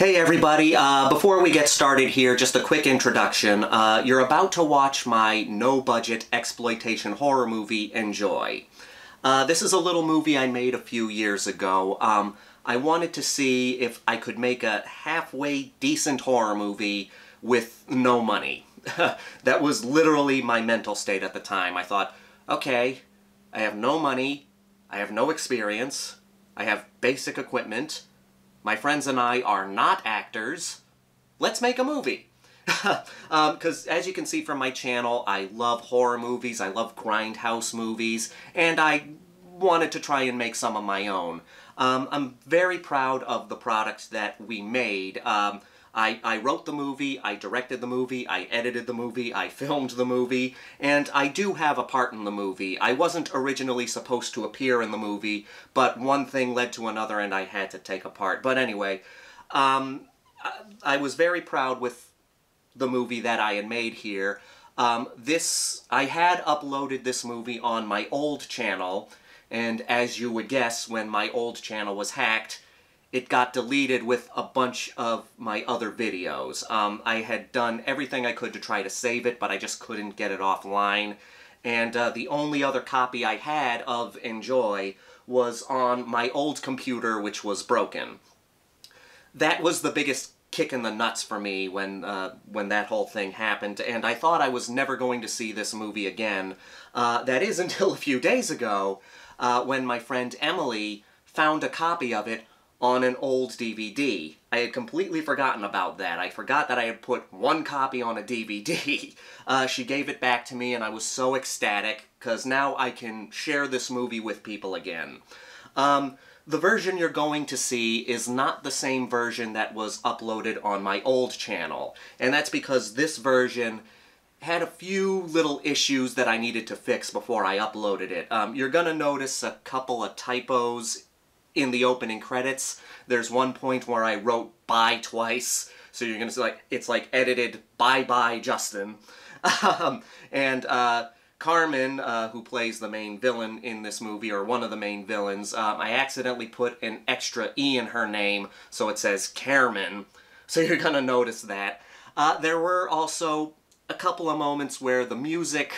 Hey everybody, uh, before we get started here, just a quick introduction. Uh, you're about to watch my no-budget exploitation horror movie, Enjoy. Uh, this is a little movie I made a few years ago. Um, I wanted to see if I could make a halfway decent horror movie with no money. that was literally my mental state at the time. I thought, okay, I have no money, I have no experience, I have basic equipment, my friends and I are not actors. Let's make a movie. Because um, as you can see from my channel, I love horror movies, I love grindhouse movies, and I wanted to try and make some of my own. Um, I'm very proud of the product that we made. Um, I, I wrote the movie, I directed the movie, I edited the movie, I filmed the movie, and I do have a part in the movie. I wasn't originally supposed to appear in the movie, but one thing led to another and I had to take a part. But anyway, um, I, I was very proud with the movie that I had made here. Um, this, I had uploaded this movie on my old channel, and as you would guess, when my old channel was hacked, it got deleted with a bunch of my other videos. Um, I had done everything I could to try to save it, but I just couldn't get it offline. And uh, the only other copy I had of Enjoy was on my old computer, which was broken. That was the biggest kick in the nuts for me when uh, when that whole thing happened, and I thought I was never going to see this movie again. Uh, that is until a few days ago, uh, when my friend Emily found a copy of it on an old DVD. I had completely forgotten about that. I forgot that I had put one copy on a DVD. Uh, she gave it back to me and I was so ecstatic because now I can share this movie with people again. Um, the version you're going to see is not the same version that was uploaded on my old channel, and that's because this version had a few little issues that I needed to fix before I uploaded it. Um, you're gonna notice a couple of typos in the opening credits, there's one point where I wrote bye twice, so you're gonna see like, it's like edited bye bye Justin. um, and uh, Carmen, uh, who plays the main villain in this movie, or one of the main villains, um, I accidentally put an extra E in her name, so it says Carmen. So you're gonna notice that. Uh, there were also a couple of moments where the music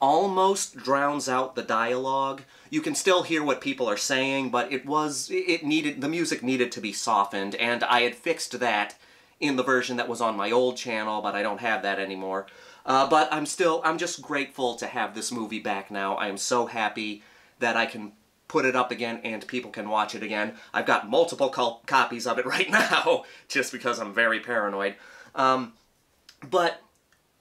almost drowns out the dialogue. You can still hear what people are saying, but it was, it needed, the music needed to be softened, and I had fixed that in the version that was on my old channel, but I don't have that anymore. Uh, but I'm still, I'm just grateful to have this movie back now. I am so happy that I can put it up again and people can watch it again. I've got multiple copies of it right now, just because I'm very paranoid. Um, but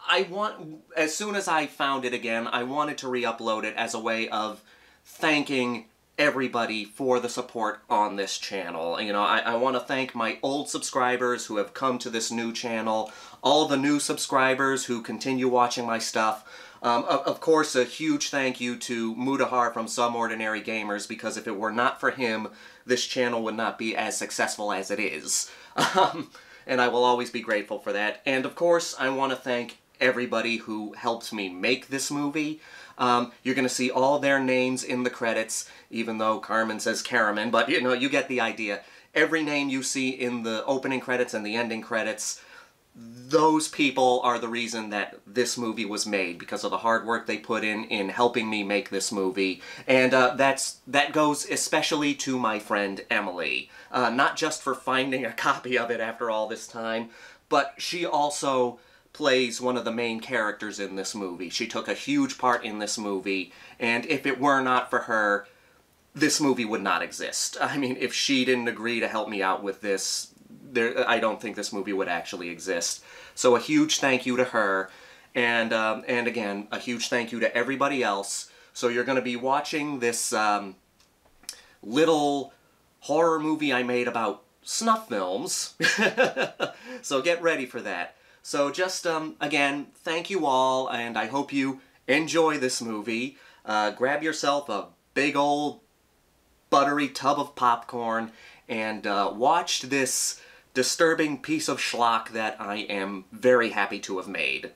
I want, as soon as I found it again, I wanted to re-upload it as a way of thanking everybody for the support on this channel. You know, I, I want to thank my old subscribers who have come to this new channel, all the new subscribers who continue watching my stuff. Um, of, of, course, a huge thank you to Mudahar from Some Ordinary Gamers, because if it were not for him, this channel would not be as successful as it is. Um, and I will always be grateful for that. And of course, I want to thank everybody who helped me make this movie. Um, you're going to see all their names in the credits, even though Carmen says Caraman, but you know, you get the idea. Every name you see in the opening credits and the ending credits, those people are the reason that this movie was made because of the hard work they put in in helping me make this movie and uh, that's that goes especially to my friend Emily uh, not just for finding a copy of it after all this time but she also plays one of the main characters in this movie. She took a huge part in this movie, and if it were not for her, this movie would not exist. I mean, if she didn't agree to help me out with this, there, I don't think this movie would actually exist. So a huge thank you to her, and, um, and again, a huge thank you to everybody else. So you're going to be watching this um, little horror movie I made about snuff films. so get ready for that. So just, um, again, thank you all, and I hope you enjoy this movie. Uh, grab yourself a big old buttery tub of popcorn and uh, watch this disturbing piece of schlock that I am very happy to have made.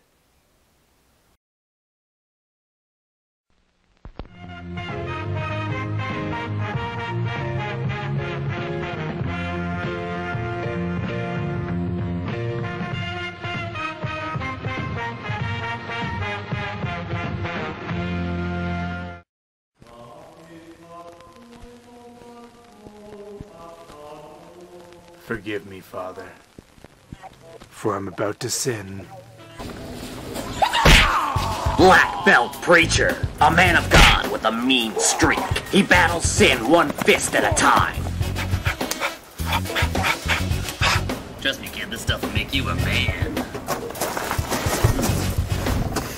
Forgive me, Father, for I'm about to sin. Black Belt Preacher, a man of God with a mean streak. He battles sin one fist at a time. Trust me, kid, this stuff will make you a man.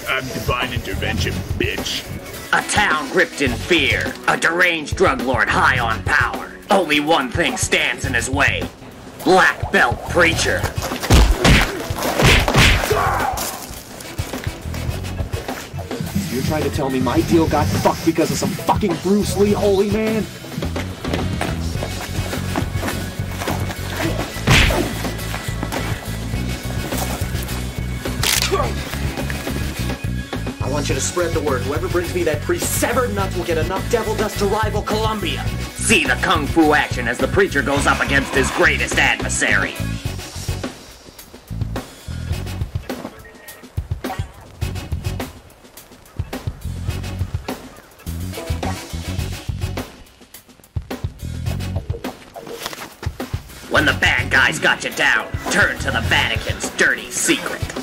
I'm divine intervention, bitch. A town gripped in fear, a deranged drug lord high on power. Only one thing stands in his way. Black Belt Preacher. You're trying to tell me my deal got fucked because of some fucking Bruce Lee holy man? I want you to spread the word. Whoever brings me that priest severed nuts will get enough devil dust to rival Colombia. See the kung fu action as the preacher goes up against his greatest adversary. When the bad guys got you down, turn to the Vatican's dirty secret.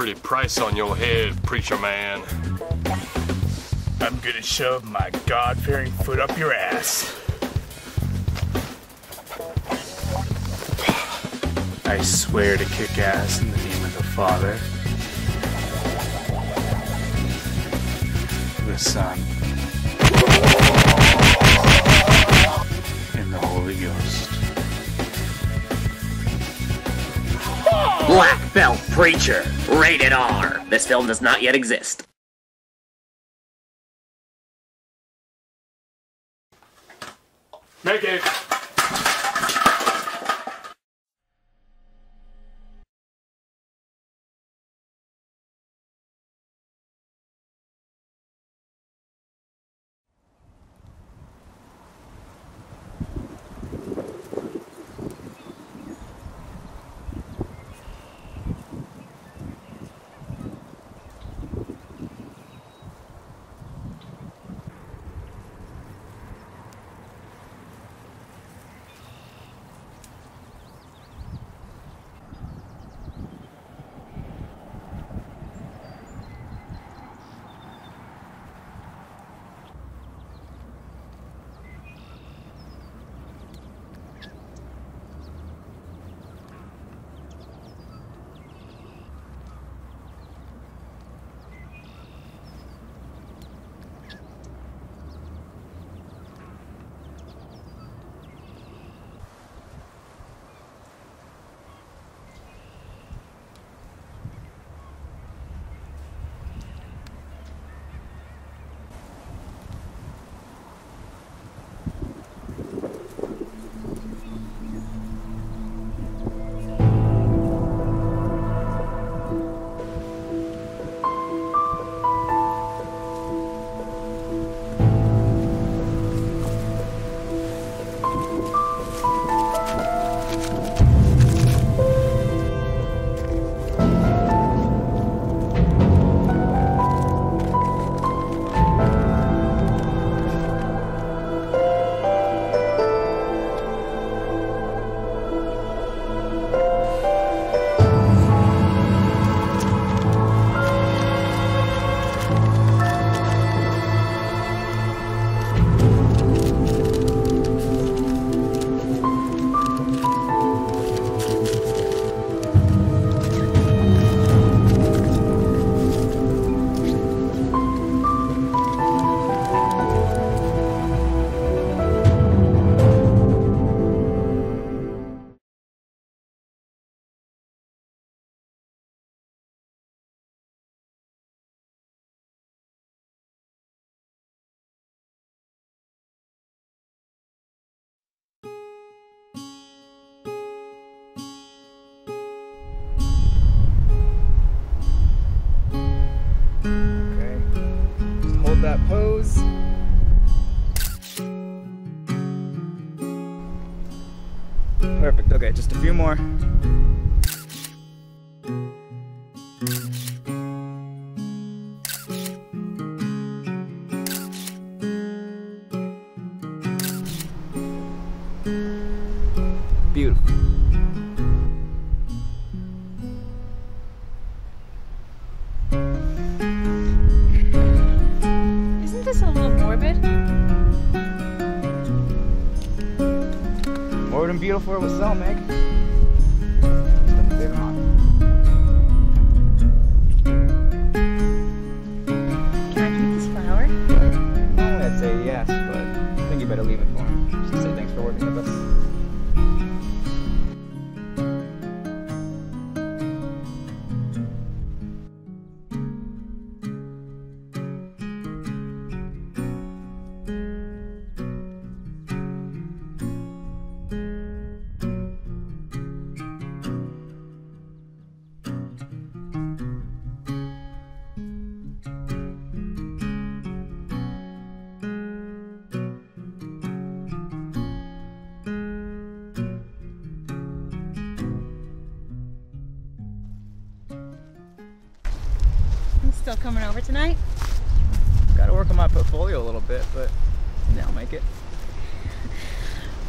Pretty price on your head, preacher man. I'm gonna shove my God-fearing foot up your ass. I swear to kick ass in the name of the Father, the Son, and the Holy Ghost. Black Belt Preacher, rated R. This film does not yet exist. Make it! Okay, just a few more.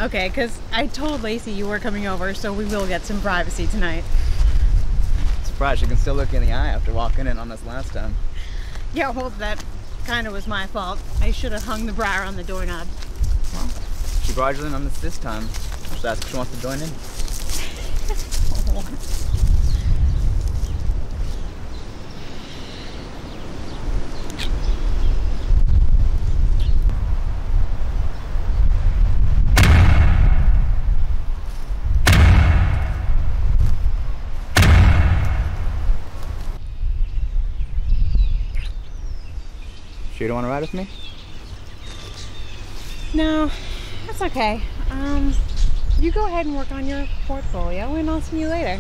Okay, because I told Lacey you were coming over, so we will get some privacy tonight. Surprised she can still look in the eye after walking in on us last time. Yeah, well, that kind of was my fault. I should have hung the briar on the doorknob. She brought you in on this this time. Just ask if she wants to join in. Sure you don't want to ride with me? No, that's okay. Um, you go ahead and work on your portfolio, and I'll see you later.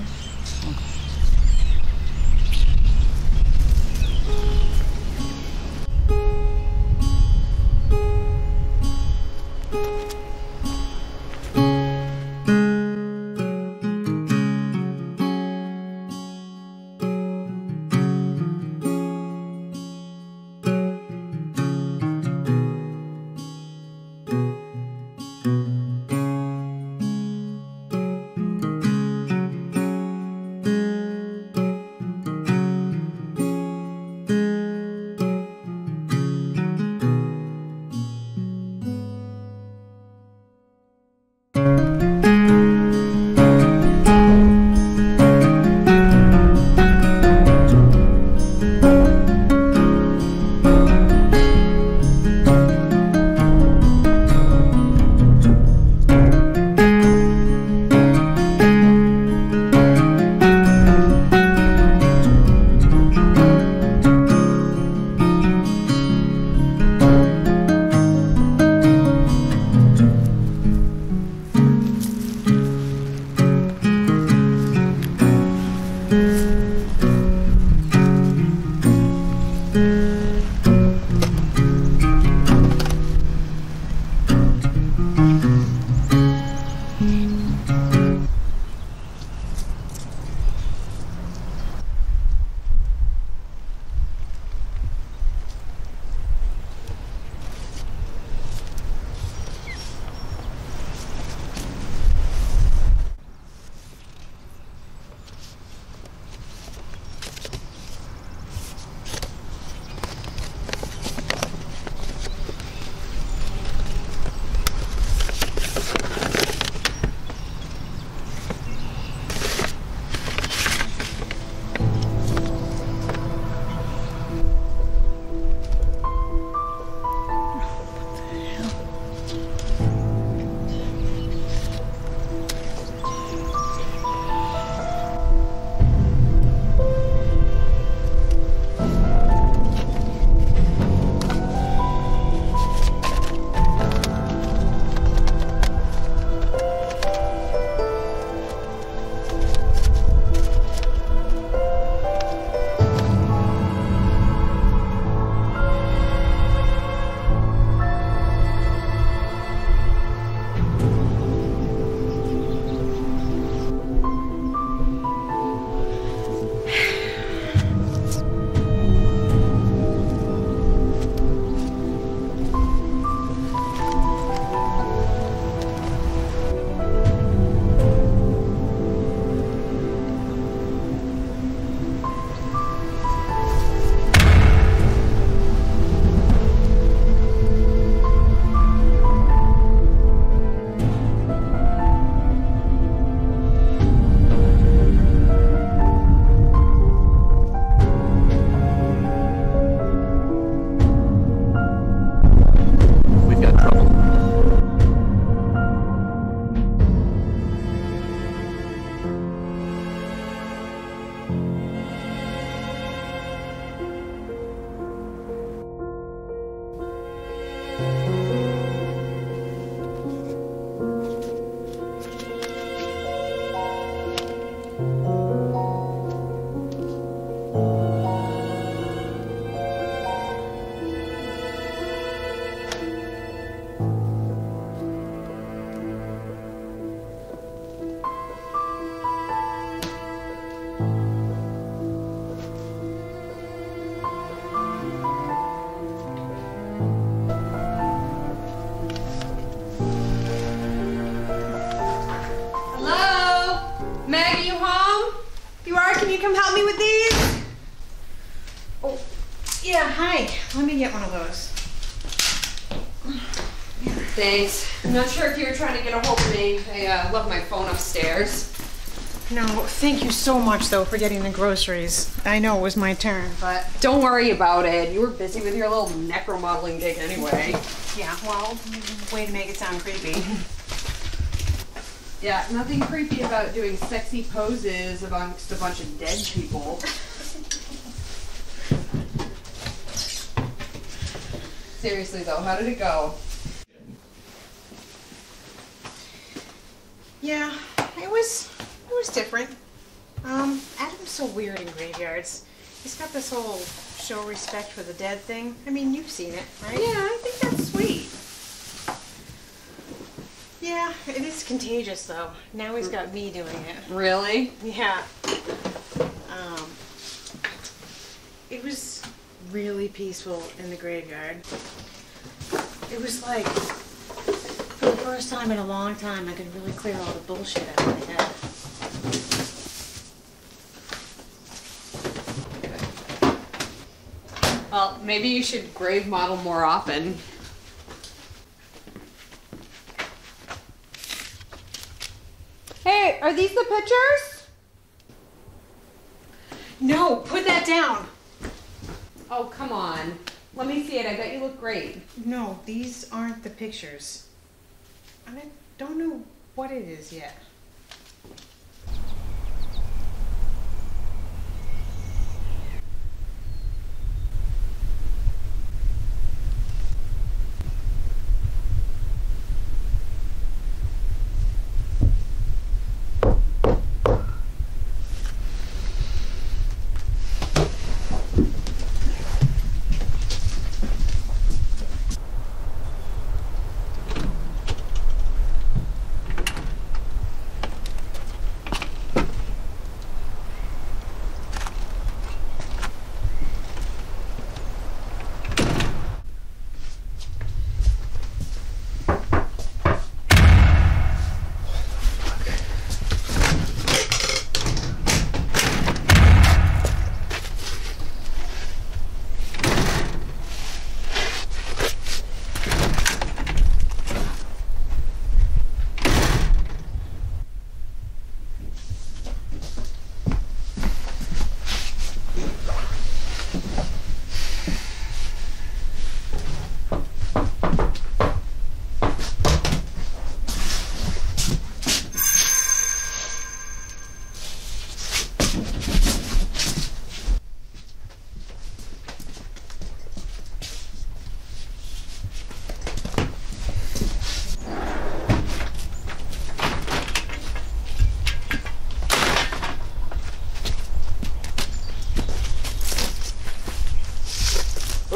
I'm not sure if you were trying to get a hold of me. I uh, left my phone upstairs. No, thank you so much, though, for getting the groceries. I know it was my turn, but. Don't worry about it. You were busy with your little necro modeling gig anyway. Yeah, well, way to make it sound creepy. Yeah, nothing creepy about doing sexy poses amongst a bunch of dead people. Seriously though, how did it go? Yeah, it was it was different. Um, Adam's so weird in graveyards. He's got this whole show respect for the dead thing. I mean, you've seen it, right? Yeah, I think that's sweet. Yeah, it is contagious though. Now he's got me doing it. Really? Yeah. Um, it was really peaceful in the graveyard. It was like, for the first time in a long time, I could really clear all the bullshit out of my head. Well, maybe you should grave model more often. Hey, are these the pictures? No, put that down. Oh, come on. Let me see it. I bet you look great. No, these aren't the pictures. I don't know what it is yet.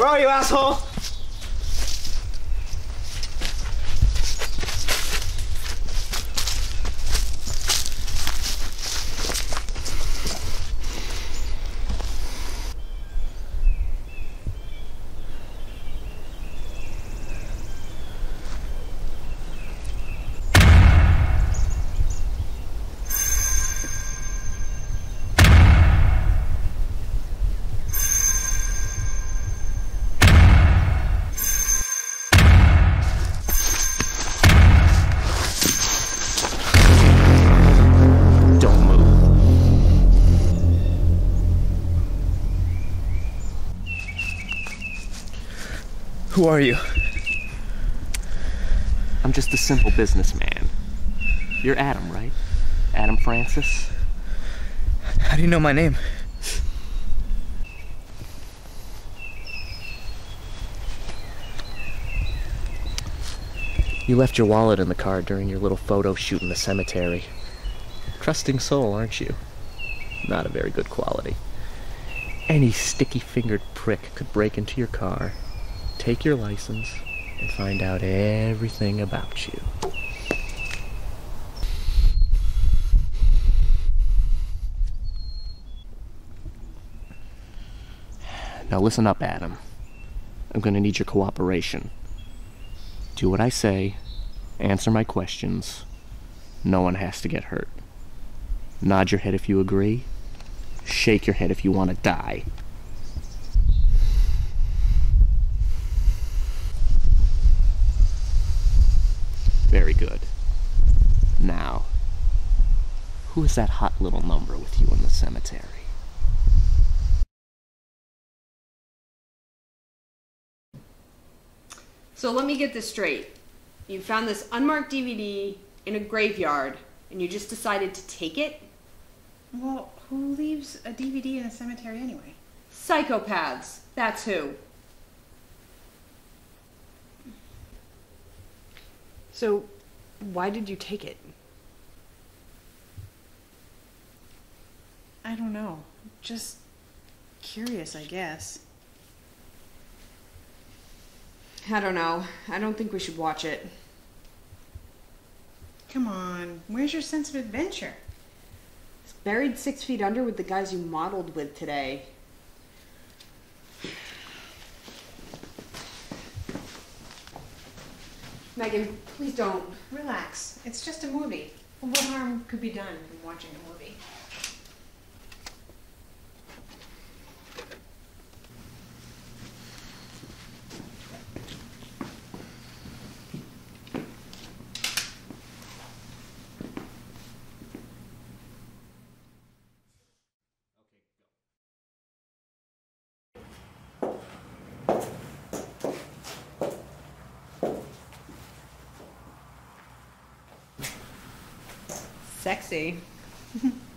Where are Who are you? I'm just a simple businessman. You're Adam, right? Adam Francis? How do you know my name? You left your wallet in the car during your little photo shoot in the cemetery. Trusting soul, aren't you? Not a very good quality. Any sticky fingered prick could break into your car, take your license, and find out everything about you. Now listen up, Adam. I'm gonna need your cooperation. Do what I say, answer my questions. No one has to get hurt. Nod your head if you agree, Shake your head if you want to die. Very good. Now, who is that hot little number with you in the cemetery? So let me get this straight. You found this unmarked DVD in a graveyard and you just decided to take it? Well, who leaves a DVD in a cemetery anyway? Psychopaths. That's who. So, why did you take it? I don't know. Just curious, I guess. I don't know. I don't think we should watch it. Come on, where's your sense of adventure? It's buried six feet under with the guys you modeled with today. Megan, please don't. Relax. It's just a movie. What harm could be done from watching a movie? Sexy.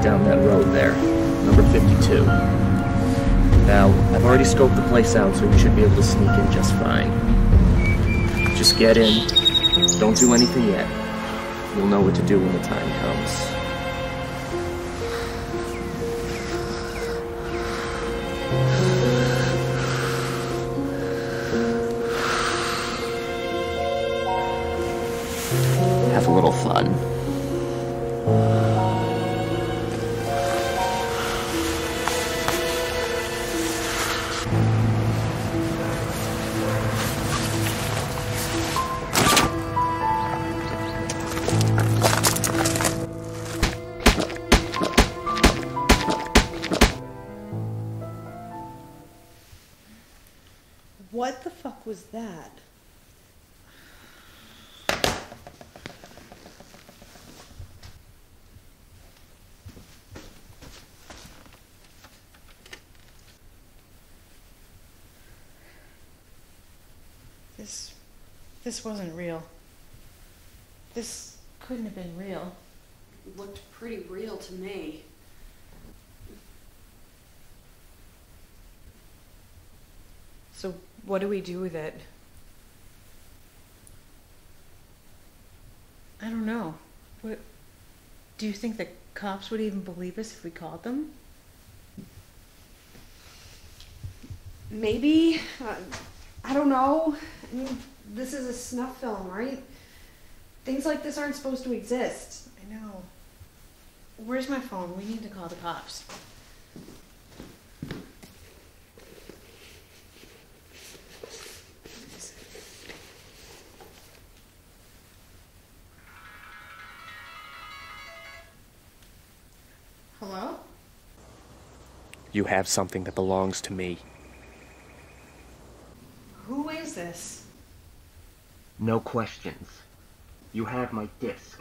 right down that road there, number 52. Now, I've already scoped the place out, so you should be able to sneak in just fine. Just get in. Don't do anything yet. You'll know what to do when the time comes. This. Wasn't real. This couldn't have been real. looked pretty real to me. So what do we do with it? I don't know. What do you think the cops would even believe us if we called them? Maybe. Uh, I don't know. I mean, this is a snuff film, right? Things like this aren't supposed to exist. I know. Where's my phone? We need to call the cops. Hello? You have something that belongs to me. Who is this? No questions. You have my disc.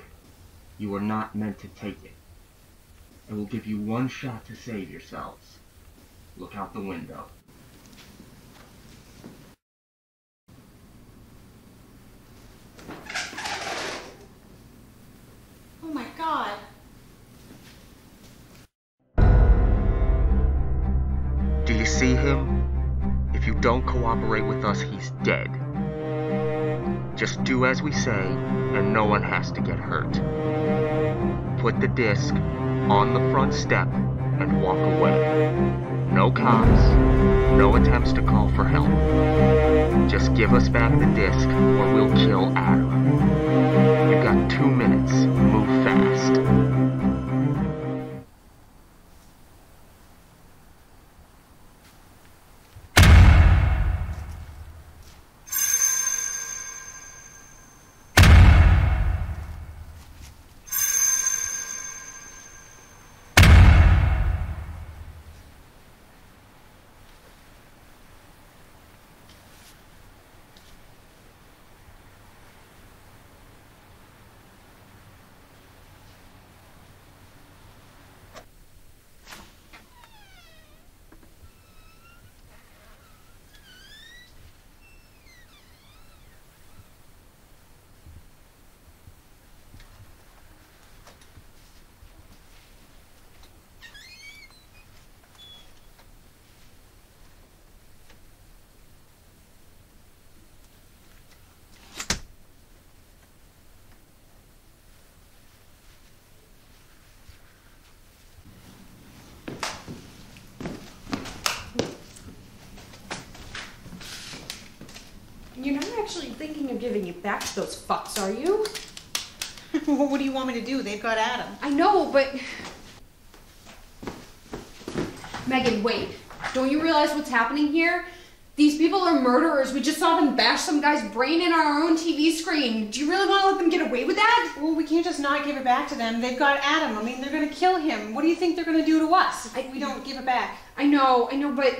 You are not meant to take it. I will give you one shot to save yourselves. Look out the window. Oh my god. Do you see him? If you don't cooperate with us, he's dead. Just do as we say, and no one has to get hurt. Put the disc on the front step and walk away. No cops, no attempts to call for help. Just give us back the disc or we'll kill Adam. You've got two minutes. Move fast. You're not actually thinking of giving it back to those fucks, are you? what do you want me to do? They've got Adam. I know, but. Megan, wait. Don't you realize what's happening here? These people are murderers. We just saw them bash some guy's brain in on our own TV screen. Do you really want to let them get away with that? Well, we can't just not give it back to them. They've got Adam. I mean, they're gonna kill him. What do you think they're gonna do to us if I- we don't give it back? I know, I know, but.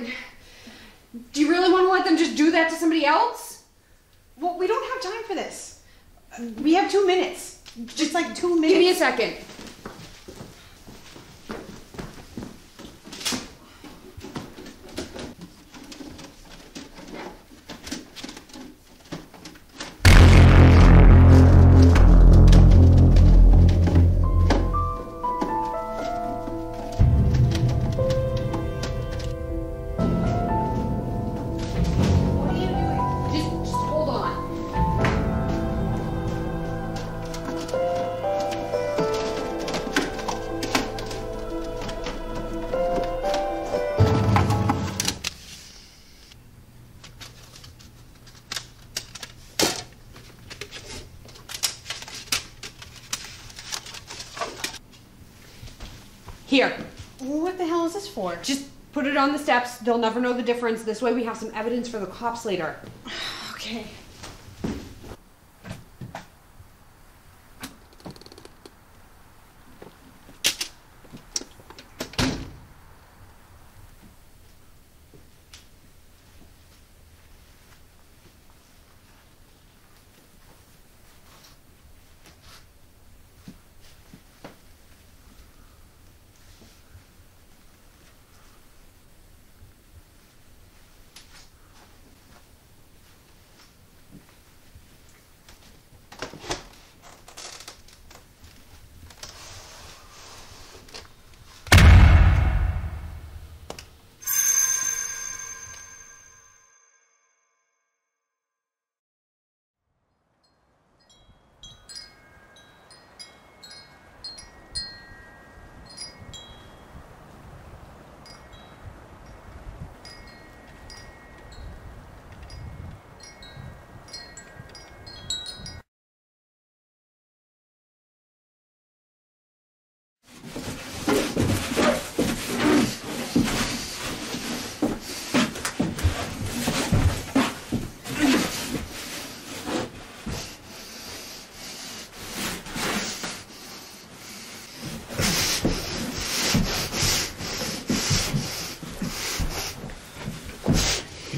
Do you really want to let them just do that to somebody else? Well, we don't have time for this. We have two minutes. Just like two minutes. Give me a second. For? just put it on the steps. They'll never know the difference. This way we have some evidence for the cops later. Okay.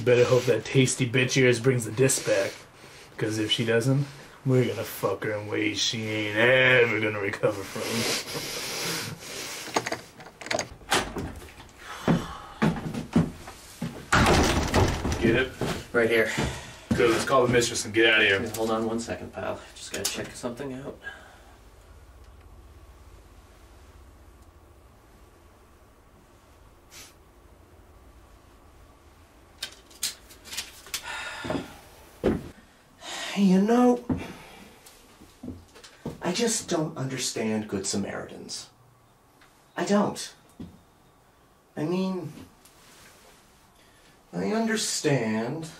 Better hope that tasty bitch yours brings the disc back. Because if she doesn't, we're gonna fuck her in ways she ain't ever gonna recover from. Get it? Right here. Good, let's call the mistress and get out of here. Hold on one second, pal. Just gotta check something out. You know, I just don't understand Good Samaritans. I don't. I mean, I understand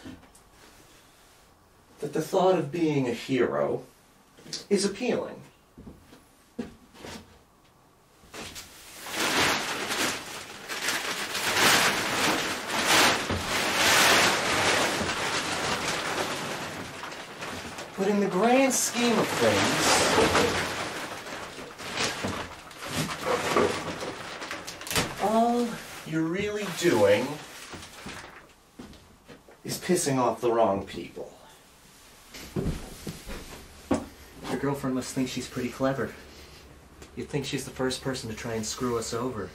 that the thought of being a hero is appealing. But in the grand scheme of things, all you're really doing is pissing off the wrong people. Your girlfriend must think she's pretty clever. You'd think she's the first person to try and screw us over.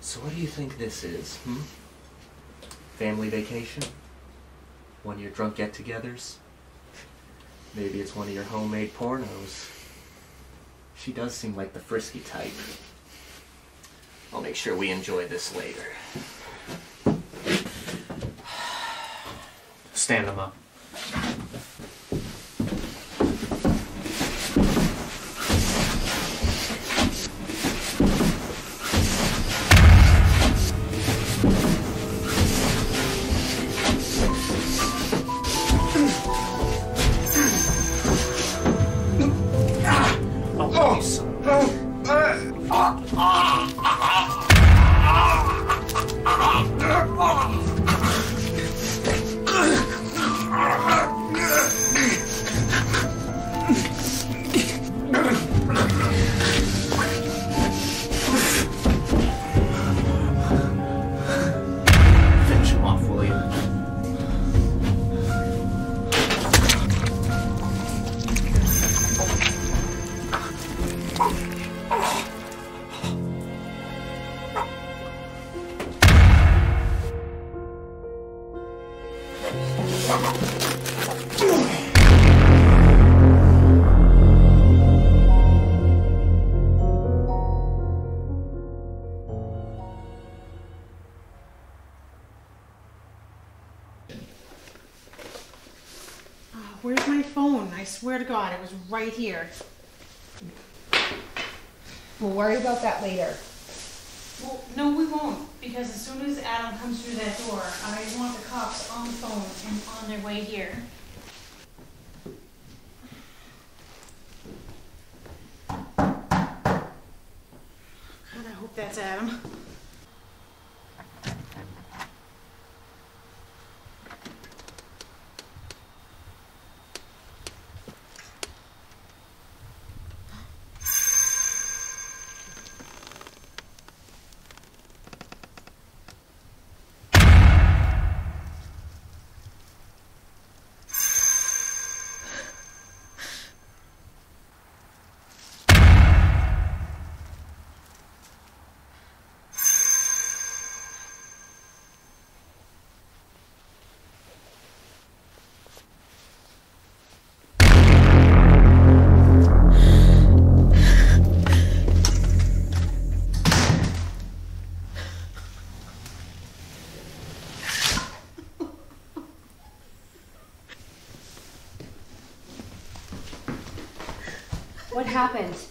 So what do you think this is, hmm? Family vacation? One of your drunk get-togethers? Maybe it's one of your homemade pornos. She does seem like the frisky type. I'll make sure we enjoy this later. Stand them up. Right here. We'll worry about that later. Well, no, we won't, because as soon as Adam comes through that door, I want the cops on the phone and on their way here. God, I hope that's Adam. Happened?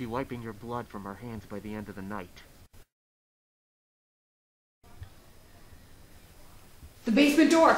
Be wiping your blood from our hands by the end of the night. The basement door.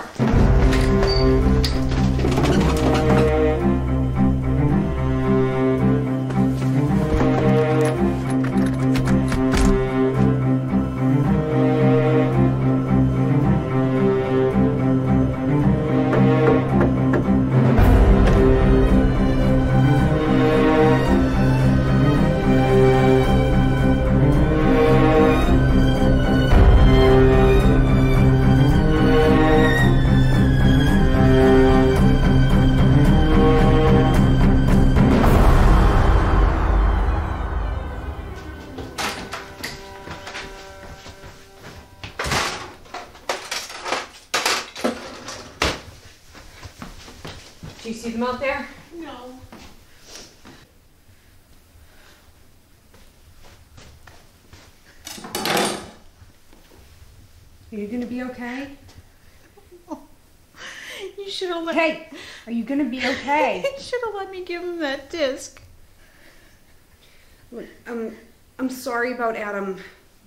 Sorry about Adam,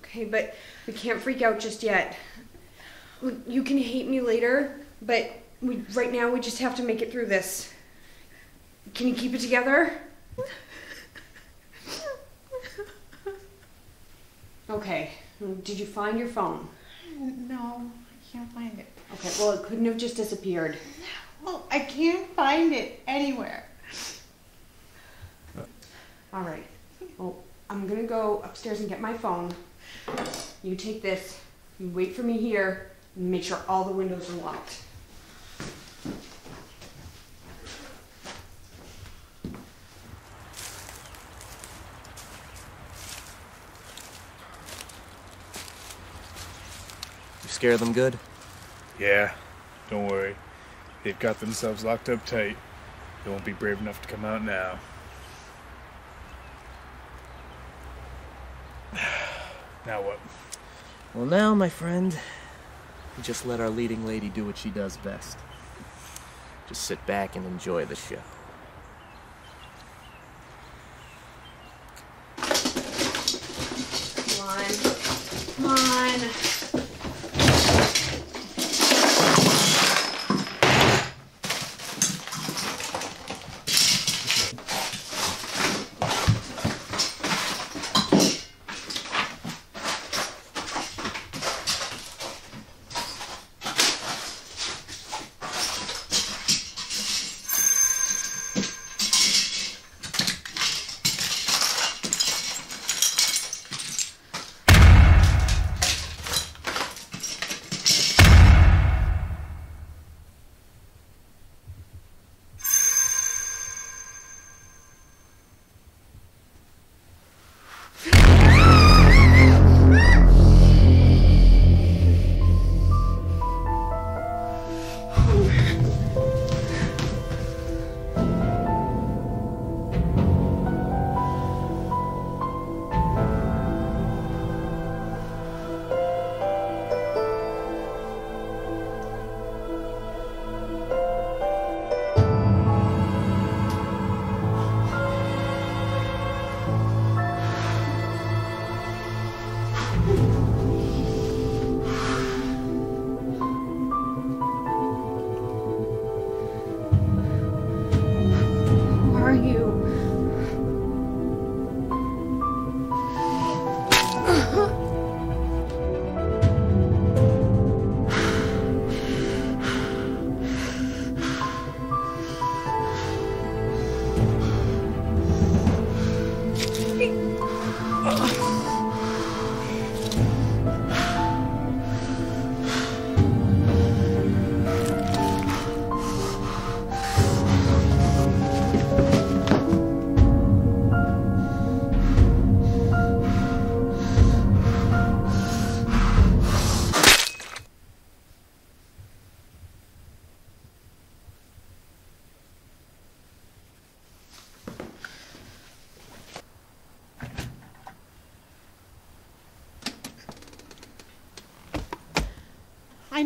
okay, but we can't freak out just yet. You can hate me later, but we right now we just have to make it through this. Can you keep it together? Okay. Did you find your phone? No, I can't find it. Okay, well, it couldn't have just disappeared. Well, I can't find it anywhere. All right. Well, I'm gonna go upstairs and get my phone. You take this. You wait for me here. And make sure all the windows are locked. You scare them good? Yeah, don't worry. They've got themselves locked up tight. They won't be brave enough to come out now. Now what? Well, now, my friend, we just let our leading lady do what she does best. Just sit back and enjoy the show.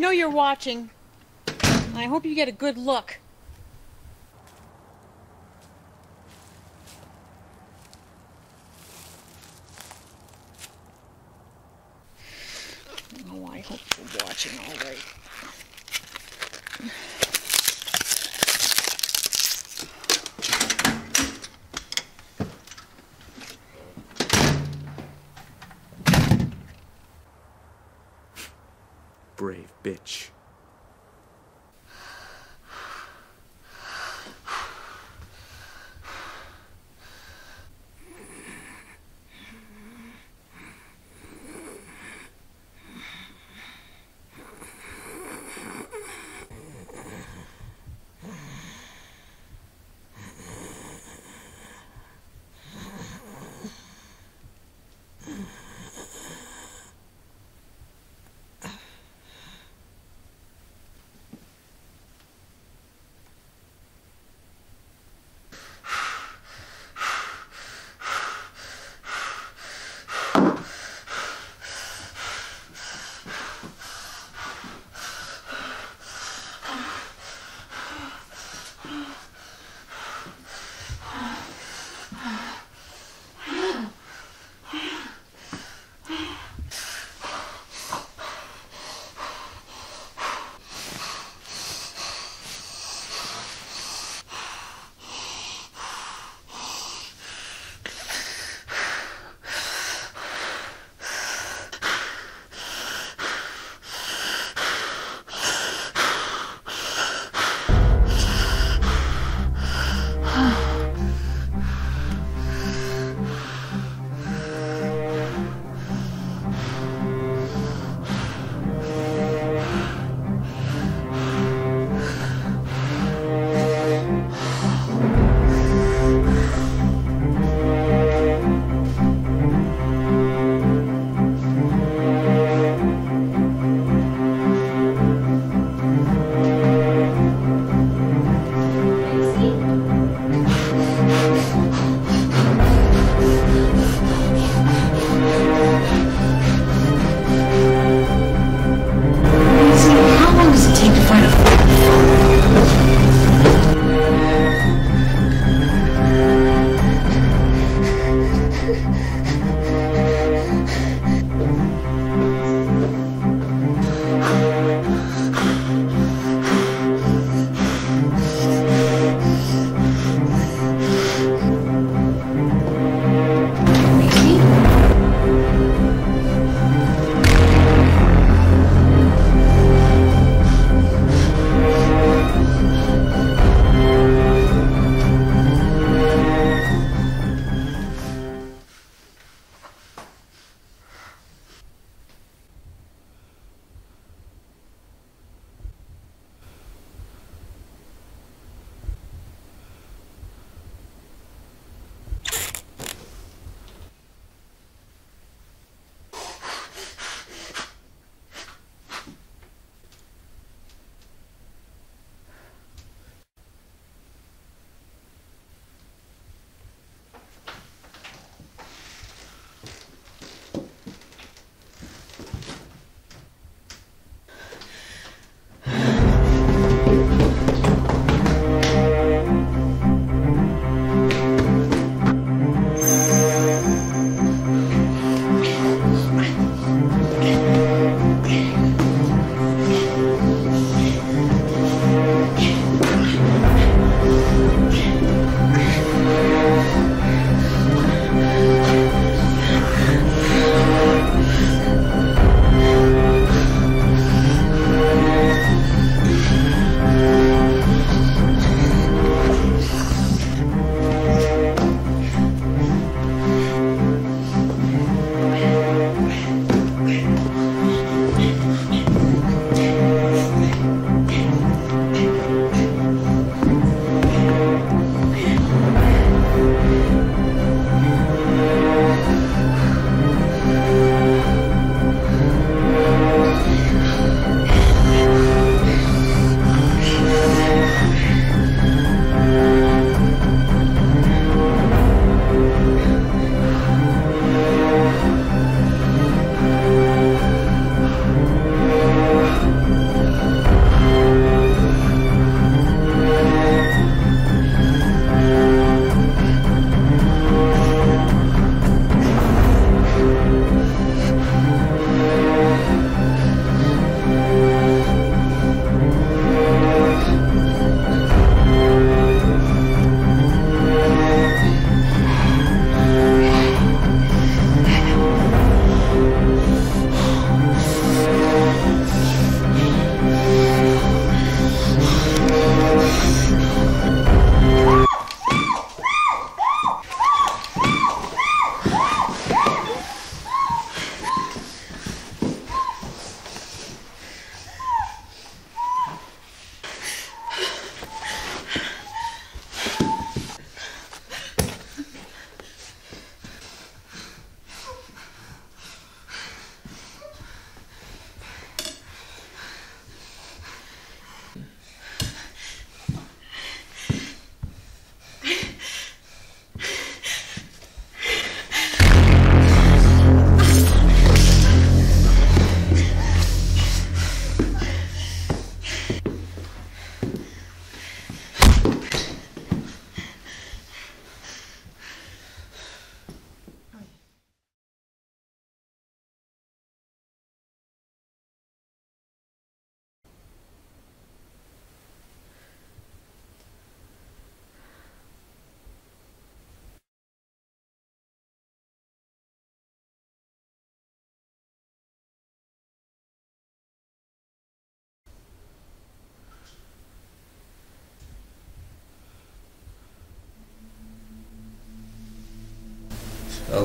Know you're watching. I hope you get a good look.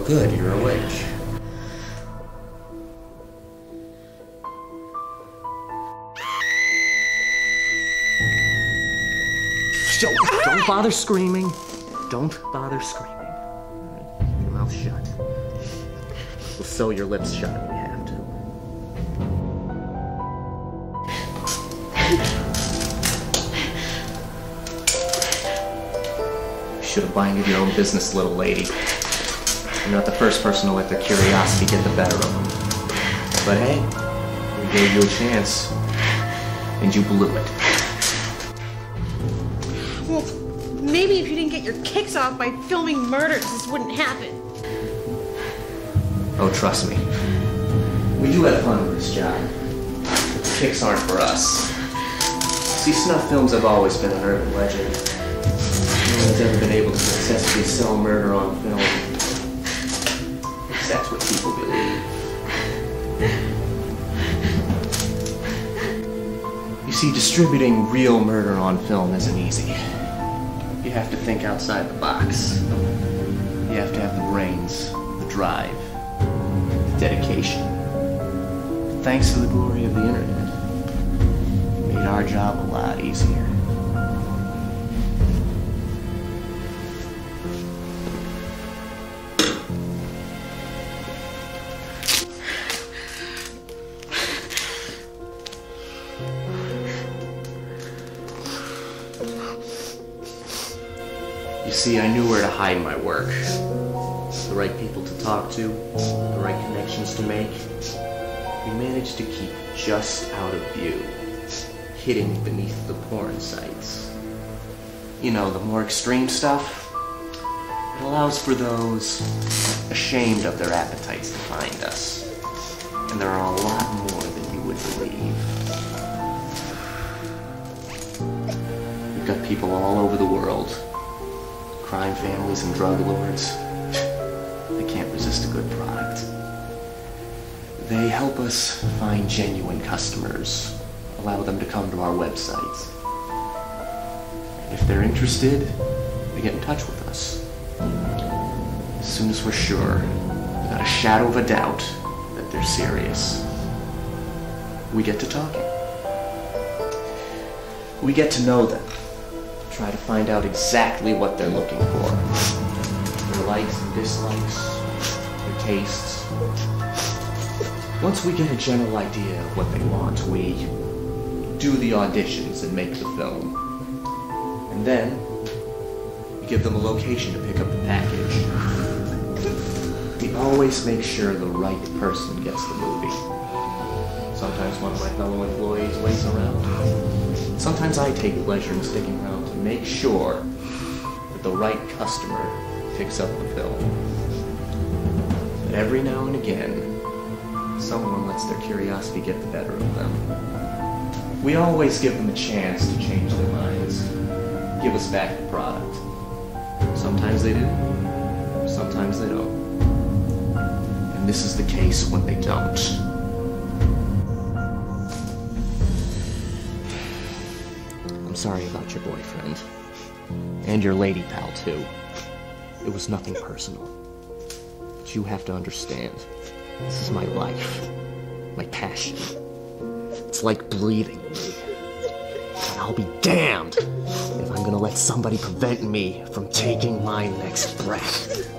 Good, you're awake. Don't, don't bother screaming. Don't bother screaming. Keep your mouth shut. We'll sew your lips shut if we have to. Should have minded your own business, little lady. You're not the first person to let their curiosity get the better of them. But hey, we gave you a chance, and you blew it. Well, maybe if you didn't get your kicks off by filming murders, this wouldn't happen. Oh, trust me. We do have fun with this job. But the kicks aren't for us. See, snuff films have always been an urban legend. No one's ever been able to successfully sell murder on film. That's what people believe. You see, distributing real murder on film isn't easy. You have to think outside the box. You have to have the brains, the drive, the dedication. But thanks to the glory of the internet, it made our job a lot easier. See, I knew where to hide my work. The right people to talk to, the right connections to make. We managed to keep just out of view, hidden beneath the porn sites. You know, the more extreme stuff. It allows for those ashamed of their appetites to find us. And there are a lot more than you would believe. We've got people all over the world crime families and drug lords. They can't resist a good product. They help us find genuine customers, allow them to come to our websites. If they're interested, they get in touch with us. As soon as we're sure, without a shadow of a doubt, that they're serious, we get to talking. We get to know them try to find out exactly what they're looking for. Their likes and dislikes, their tastes. Once we get a general idea of what they want, we do the auditions and make the film. And then we give them a location to pick up the package. We always make sure the right person gets the movie. Sometimes one of my fellow employees waits around. Sometimes I take pleasure in sticking around make sure that the right customer picks up the film. But every now and again, someone lets their curiosity get the better of them. We always give them a chance to change their minds, give us back the product. Sometimes they do, sometimes they don't. And this is the case when they don't. Sorry about your boyfriend. And your lady pal, too. It was nothing personal. But you have to understand. This is my life. My passion. It's like breathing me. And I'll be damned if I'm gonna let somebody prevent me from taking my next breath.